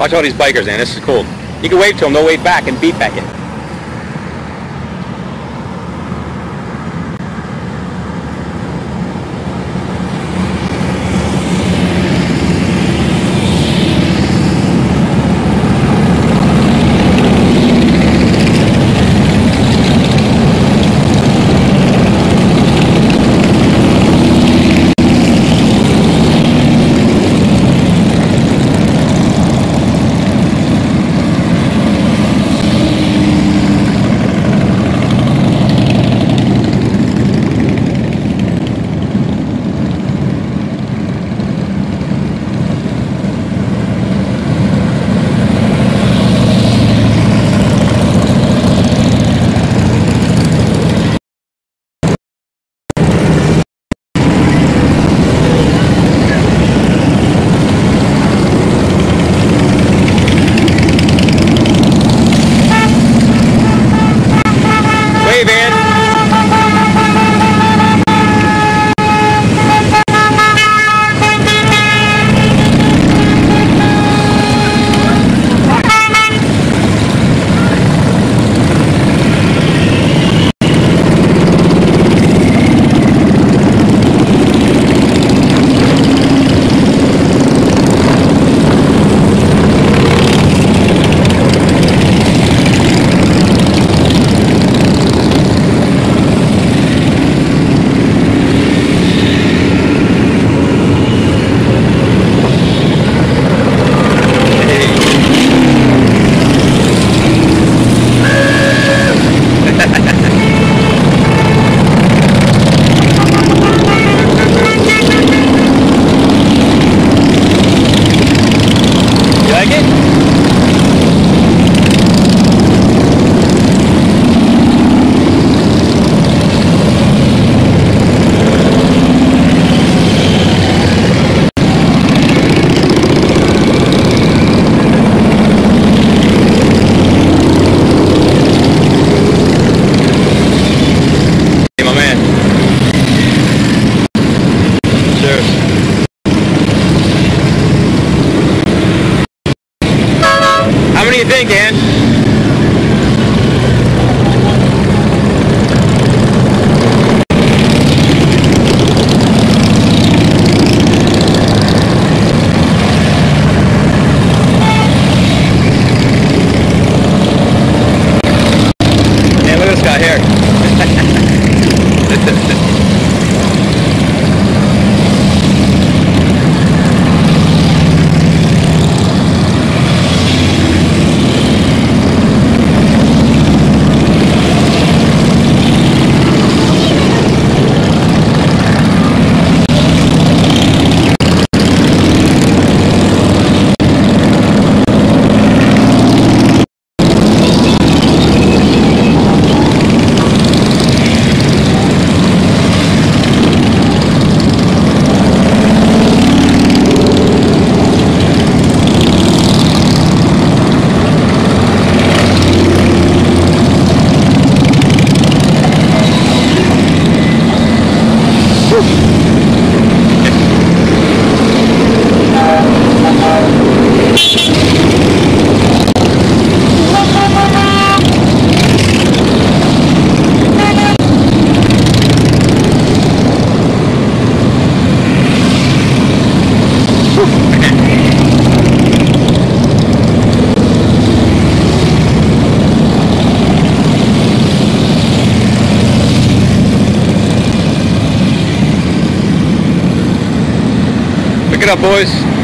Watch all these bikers, man. This is cool. You can wave to them, they'll wave back and beat back in. Up, boys.